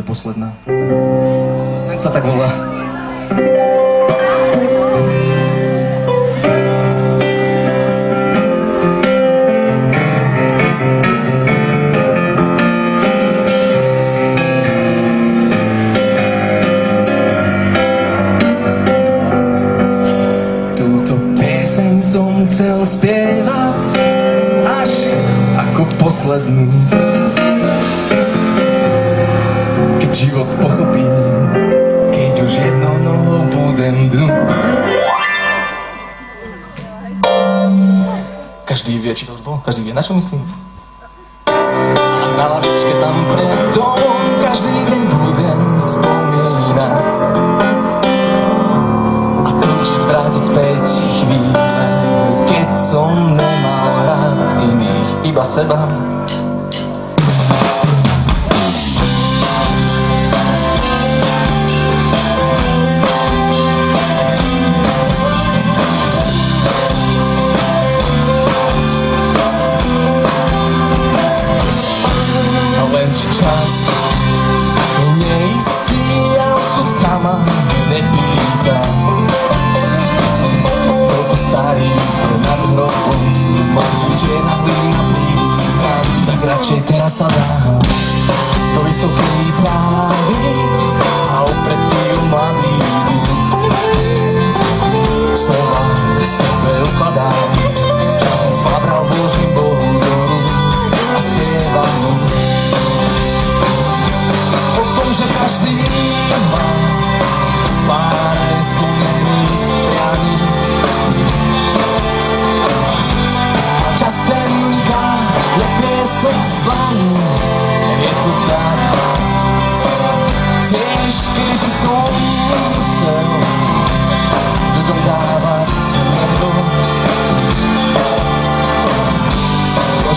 bude posledná. Len sa tak volá. Chcel spievať až ako poslednú. Keď život pochopím, keď už jednou nohou budem dnu. Každý vie, či to už bolo? Každý vie, na čo myslím? Na lavičke tam pred domom každý deň budem spomínať a túžiť vrátiť späť chvíle, keď som nemal rád iných, iba seba. Sebe ukladám, časom spavral Božím Bohu a spievam mu. O tom, že každý má pár nesplnených prianí. A čas ten uniká, jak piesok z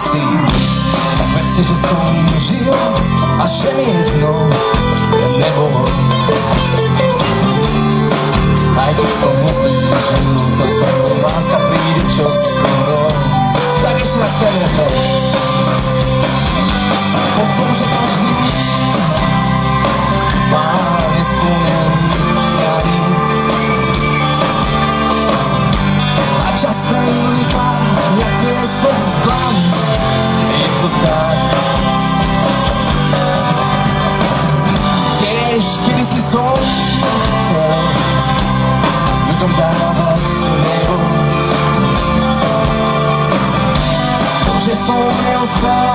budem kde si Tak vedzte, že som žil A že mi Quand j'ai sombré au soir